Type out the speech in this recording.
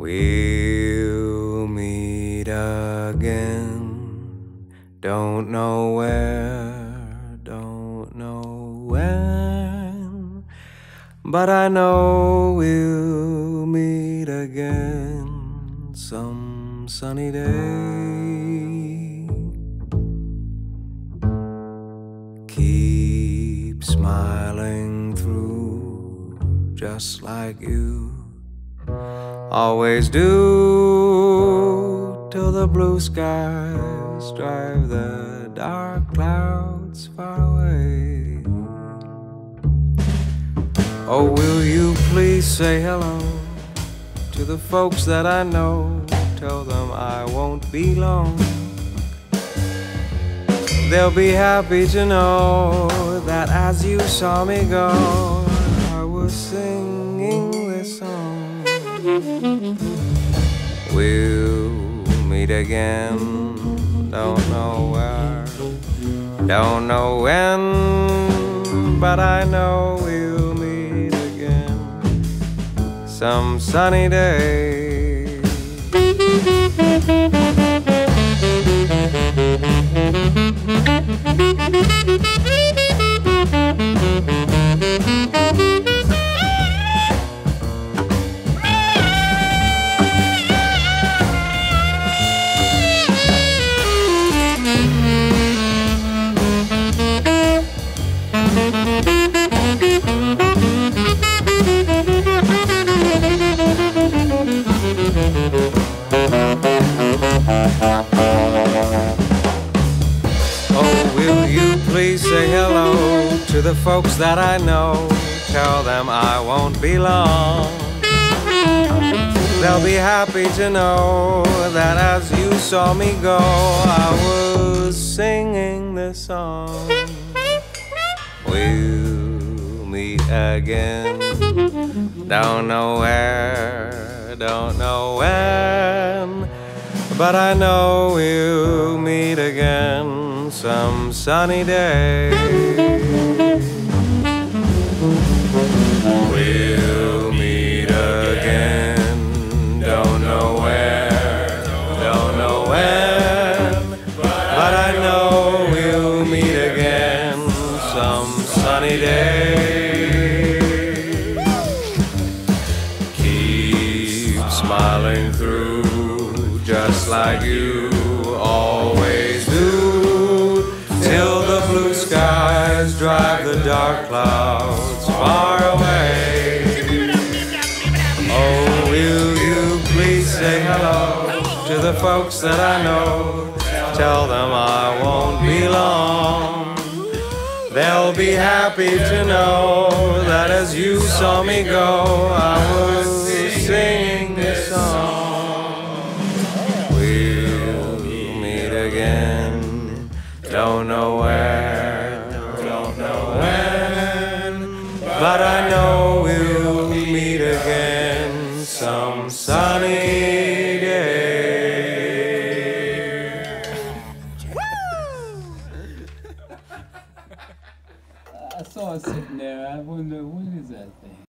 We'll meet again. Don't know where, don't know when, but I know we'll meet again some sunny day. Keep smiling through just like you always do till the blue skies drive the dark clouds far away. Oh, will you please say hello to the folks that I know? Tell them I won't be long. They'll be happy to know that as you saw me go, again, don't know where, don't know when, but I know we'll meet again some sunny day. Say hello to the folks that I know? Tell them I won't be long. They'll be happy to know that as you saw me go, I was singing this song. We'll meet again. Don't know where, don't know when, but I know we'll meet again some sunny day. We'll meet again, don't know where, don't know when, but I know we'll meet again some sunny day. Keep smiling through just like you skies drive the dark clouds far away. Oh, will you please say hello to the folks that I know? Tell them I won't be long. They'll be happy to know that as you saw me go, I was singing this song. We'll meet again, don't know where, sunny day. I saw it sitting there. I wonder, what is that thing?